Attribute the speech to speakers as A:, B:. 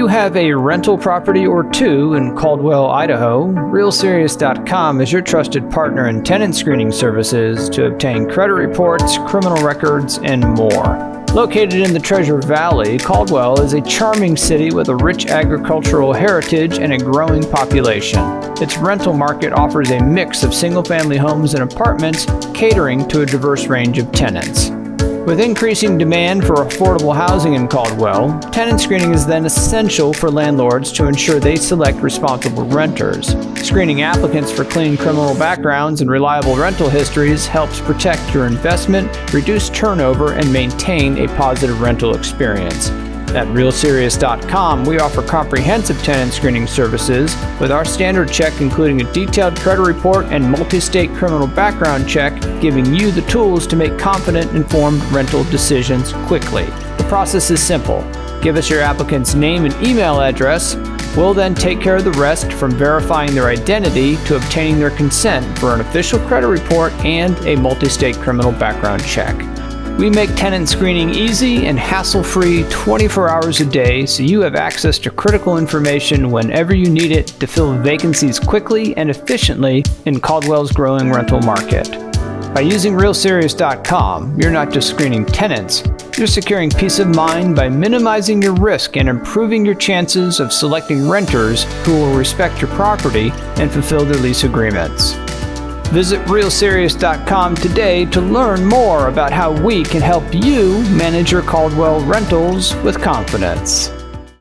A: you have a rental property or two in Caldwell, Idaho, RealSerious.com is your trusted partner in tenant screening services to obtain credit reports, criminal records, and more. Located in the Treasure Valley, Caldwell is a charming city with a rich agricultural heritage and a growing population. Its rental market offers a mix of single family homes and apartments, catering to a diverse range of tenants. With increasing demand for affordable housing in Caldwell, tenant screening is then essential for landlords to ensure they select responsible renters. Screening applicants for clean criminal backgrounds and reliable rental histories helps protect your investment, reduce turnover, and maintain a positive rental experience. At RealSerious.com, we offer comprehensive tenant screening services with our standard check, including a detailed credit report and multi state criminal background check, giving you the tools to make confident, informed rental decisions quickly. The process is simple. Give us your applicant's name and email address. We'll then take care of the rest from verifying their identity to obtaining their consent for an official credit report and a multi state criminal background check. We make tenant screening easy and hassle free 24 hours a day so you have access to critical information whenever you need it to fill vacancies quickly and efficiently in Caldwell's growing rental market. By using RealSerious.com, you're not just screening tenants, you're securing peace of mind by minimizing your risk and improving your chances of selecting renters who will respect your property and fulfill their lease agreements. Visit RealSerious.com today to learn more about how we can help you manage your Caldwell rentals with confidence.